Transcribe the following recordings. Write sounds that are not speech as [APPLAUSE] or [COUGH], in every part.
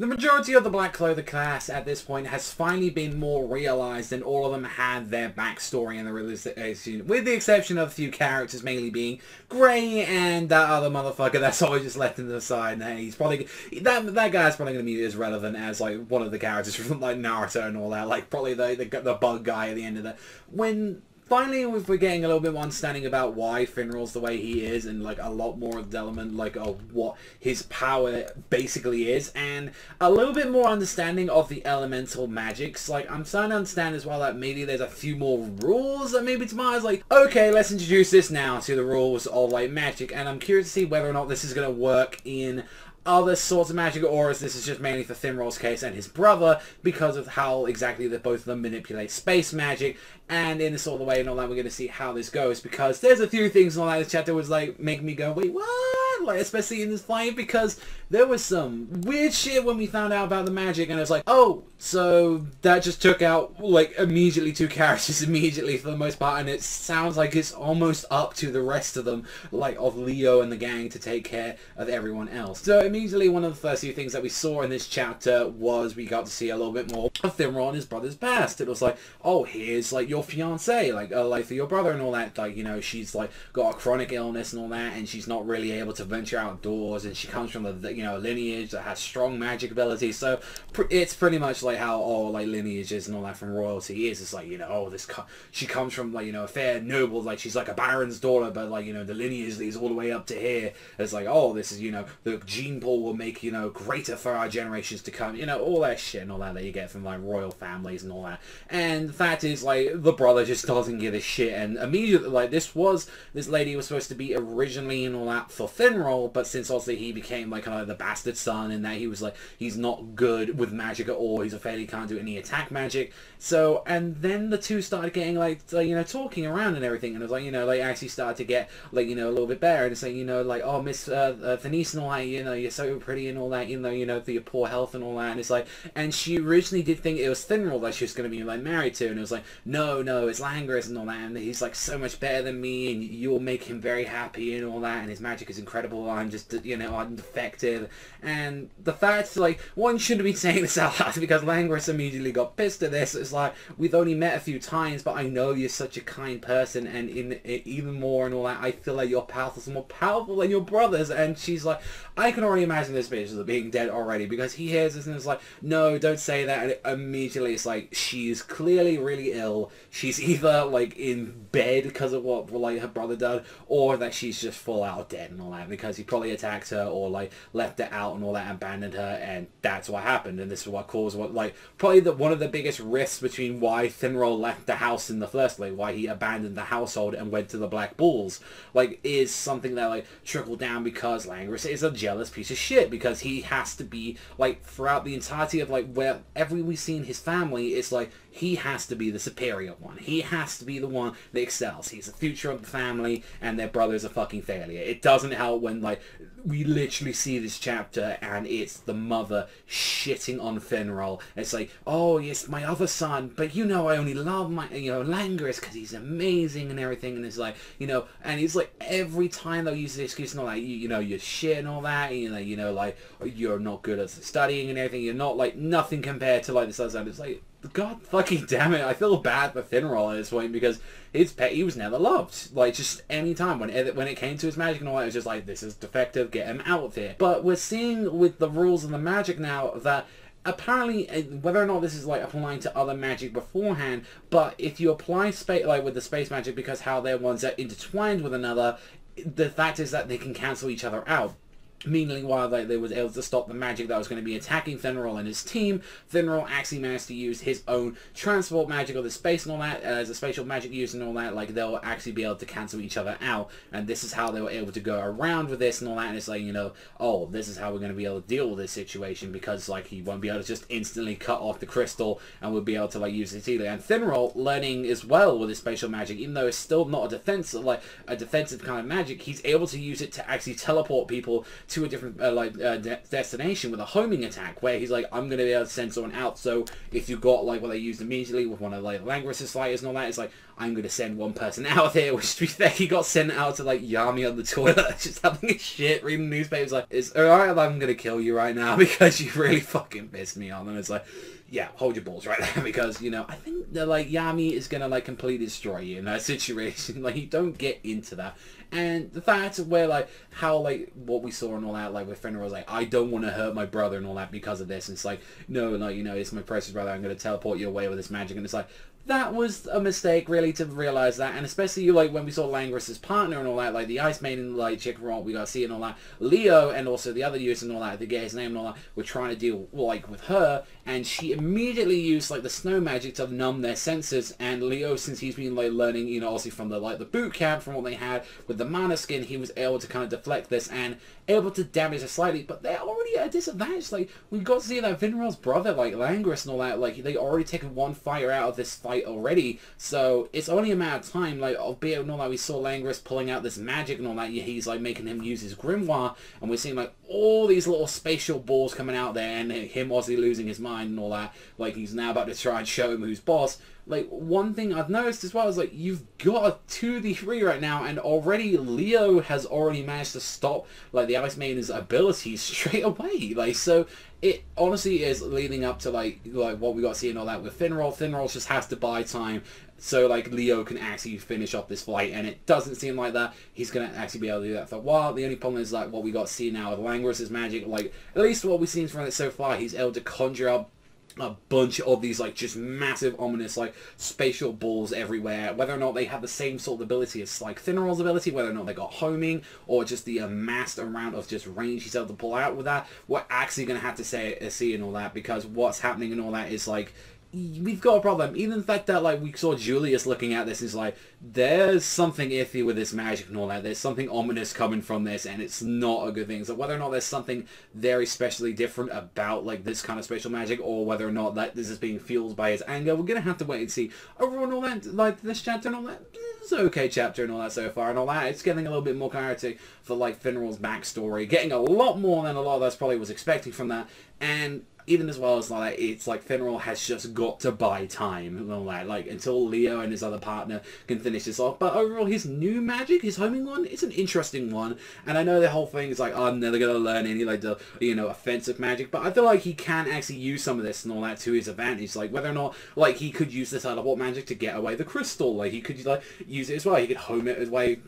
The majority of the Black Clover class at this point has finally been more realized and all of them had their backstory in the realization, with the exception of a few characters mainly being Gray and that other motherfucker that's [LAUGHS] always just left in the side. And he's probably, that that guy's probably going to be as relevant as like one of the characters [LAUGHS] from like Naruto and all that, like probably the, the, the bug guy at the end of the, when finally we're getting a little bit more understanding about why Finral's the way he is and like a lot more of the element like of what his power basically is and a little bit more understanding of the elemental magics. Like I'm starting to understand as well that maybe there's a few more rules that maybe tomorrow's like okay let's introduce this now to the rules of like magic. And I'm curious to see whether or not this is going to work in other sorts of magic is this is just mainly for Finral's case and his brother because of how exactly that both of them manipulate space magic and in a sort of way and all that we're going to see how this goes because there's a few things in all that this chapter was like making me go wait what? Like especially in this fight because there was some weird shit when we found out about the magic and it was like oh so that just took out like immediately two [LAUGHS] characters immediately for the most part and it sounds like it's almost up to the rest of them like of Leo and the gang to take care of everyone else. So immediately one of the first few things that we saw in this chapter was we got to see a little bit more of Finral and his brother's past. It was like oh here's like your fiance like a life of your brother and all that. Like you know she's like got a chronic illness and all that and she's not really able to venture outdoors and she comes from the you know lineage that has strong magic abilities. So pr it's pretty much like how all like lineages and all that from royalty is. It's like you know oh this co she comes from like you know a fair noble like she's like a baron's daughter but like you know the lineage leads all the way up to here. It's like oh this is you know the gene pool will make you know greater for our generations to come. You know all that shit and all that that you get from like royal families and all that. And the fact is like the brother just doesn't give a shit. And immediately like this was this lady was supposed to be originally and all that for Finral but since obviously he became like kind of the bastard son and that he was like he's not good with magic at all. He's a failure he can't do any attack magic. So and then the two started getting like, like you know talking around and everything. And it was like you know they actually started to get like you know a little bit better and saying you know like oh Miss uh, uh, Thanise and all that you know you're so pretty and all that you know you know for your poor health and all that. And it's like and she originally did think it was Finral that she was going to be like married to. And it was like no no it's Langris and all that and he's like so much better than me and you'll make him very happy and all that and his magic is incredible I'm just you know I'm defective and the fact like one shouldn't be saying this out loud [LAUGHS] because Langris immediately got pissed at this. It's like we've only met a few times but I know you're such a kind person and in, even more and all that I feel like your path is more powerful than your brothers. And she's like I can already imagine this bitch as being dead already because he hears this and it's like no don't say that. And immediately it's like she's clearly really ill. She's [LAUGHS] either like in bed because of what like her brother did or that she's just full out dead and all that because he probably attacked her or like left her out and all that abandoned her and that's what happened. And this is what caused what like probably the one of the biggest risks between why Finral left the house in the first place why he abandoned the household and went to the Black Bulls like is something that like trickled down because Langris is a jealous piece of shit because he has to be like throughout the entirety of like where every we see in his family it's like he has to be the superior one. He has to be the one that excels. He's the future of the family, and their brother's a fucking failure. It doesn't help when, like, we literally see this chapter, and it's the mother shitting on Finral. It's like, oh, yes, my other son, but you know I only love my, you know, Langris because he's amazing and everything, and it's like, you know, and he's like, every time they'll use the excuse all that, you, you know, you're shit and all that, and, you know, you know, like, you're not good at studying and everything, you're not, like, nothing compared to, like, this other side. It's like, God fucking damn it! I feel bad for Finral at this point because his pet he was never loved. Like just any time when it, when it came to his magic and all that, it was just like this is defective. Get him out of here. But we're seeing with the rules of the magic now that apparently uh, whether or not this is like applying to other magic beforehand but if you apply space like with the space magic because how their ones are intertwined with another the fact is that they can cancel each other out Meanwhile, while they, they was able to stop the magic that was going to be attacking Finral and his team. Finral actually managed to use his own transport magic of the space and all that, uh, as a spatial magic use and all that, like they'll actually be able to cancel each other out. And this is how they were able to go around with this and all that. And it's like, you know, oh, this is how we're going to be able to deal with this situation because like he won't be able to just instantly cut off the crystal and we'll be able to like use it either. And Finral learning as well with his spatial magic, even though it's still not a defensive, like a defensive kind of magic, he's able to use it to actually teleport people to a different uh, like uh, de- destination with a homing attack where he's like, I'm gonna be able to send someone out. So if you got like what they used immediately with one of like Langris's fighters and all that, it's like I'm gonna send one person [LAUGHS] out here." Which to be fair, he got sent out to like Yami on the toilet, [LAUGHS] just having a shit, reading newspapers. Like, it's alright. I'm gonna kill you right now [LAUGHS] because you really fucking pissed me off. And it's like, yeah, hold your balls right [LAUGHS] there because you know I think that like Yami is gonna like completely destroy you in that [LAUGHS] situation. like you don't get into that, and the fact where like how like what we saw and all that like with Finral was like I don't want to hurt my brother and all that because of this. And it's like no, like you know it's my precious brother. I'm gonna teleport you away with this magic, and it's like that was a mistake really to realize that. And especially you like when we saw Langris's partner and all that like the Ice Maiden like chick from we got to see and all that. Leo and also the other youths and all that the his name and all that were trying to deal like with her. And she immediately used like the snow magic to numb their senses. And Leo since he's been like learning you know obviously from the like the boot camp from what they had with the mana skin he was able to kind of deflect this and able to damage it slightly. But they're already at a disadvantage. Like we got to see that Finral's brother like Langris and all that like they already taken one fire out of this fight fight already. So it's only a matter of time, like, albeit and all that, we saw Langris pulling out this magic and all that, he's like making him use his grimoire, and we're seeing like all these little spatial balls coming out there, and him obviously losing his mind and all that, like he's now about to try and show him who's boss. Like, one thing I've noticed as well is, like, you've got a 2v3 right now, and already Leo has already managed to stop, like, the Ice Maiden's abilities straight [LAUGHS] away. Like, so it honestly is leading up to like like what we got seeing all that with Finral. Finral just has to buy time so like Leo can actually finish off this fight, and it doesn't seem like that he's gonna actually be able to do that for a while. The only problem is like what we got to see now with Langris's magic. Like at least what we've seen from it so far, he's able to conjure up a bunch of these like just massive ominous like spatial balls everywhere. Whether or not they have the same sort of ability as like Finral's ability whether or not they got homing or just the amassed amount of just range he's able to pull out with that we're actually going to have to say see and all that because what's happening and all that is like we've got a problem. Even the fact that like we saw Julius looking at this is like there's something iffy with this magic and all that. There's something ominous coming from this, and it's not a good thing. So whether or not there's something very specially different about like this kind of spatial magic, or whether or not that this is being fueled by his anger, we're gonna have to wait and see. Overall, and all that like this chapter and all that, it's okay chapter and all that so far and all that. It's getting a little bit more clarity for like Finral's backstory, getting a lot more than a lot of us probably was expecting from that, and even as well as like it's like Finral has just got to buy time and all that, like until Leo and his other partner can finish this off. But overall, his new magic, his homing one, is an interesting one. And I know the whole thing is like, oh, I'm never gonna learn any like the you know offensive magic, but I feel like he can actually use some of this and all that to his advantage. Like whether or not like he could use the teleport magic to get away the crystal, like he could like use it as well. He could home it his way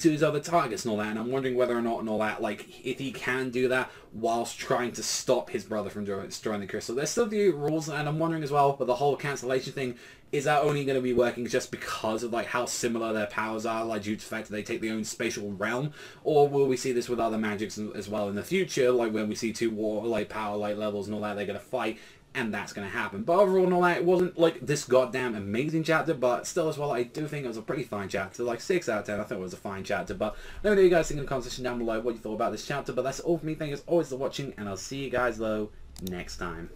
to his other targets and all that, and I'm wondering whether or not and all that, like, if he can do that whilst trying to stop his brother from destroying the crystal. There's still the rules, and I'm wondering as well, but the whole cancellation thing, is that only going to be working just because of, like, how similar their powers are, like, due to the fact that they take their own spatial realm, or will we see this with other magics as well in the future, like, when we see two war, like, power, like, levels and all that, they're going to fight, and that's going to happen. But overall, no, it wasn't like this goddamn amazing chapter, but still as well, I do think it was a pretty fine chapter, like 6 out of 10, I thought it was a fine chapter, but let me know you guys think in the comment section down below what you thought about this chapter, but that's all for me, thank you as always for watching, and I'll see you guys though next time.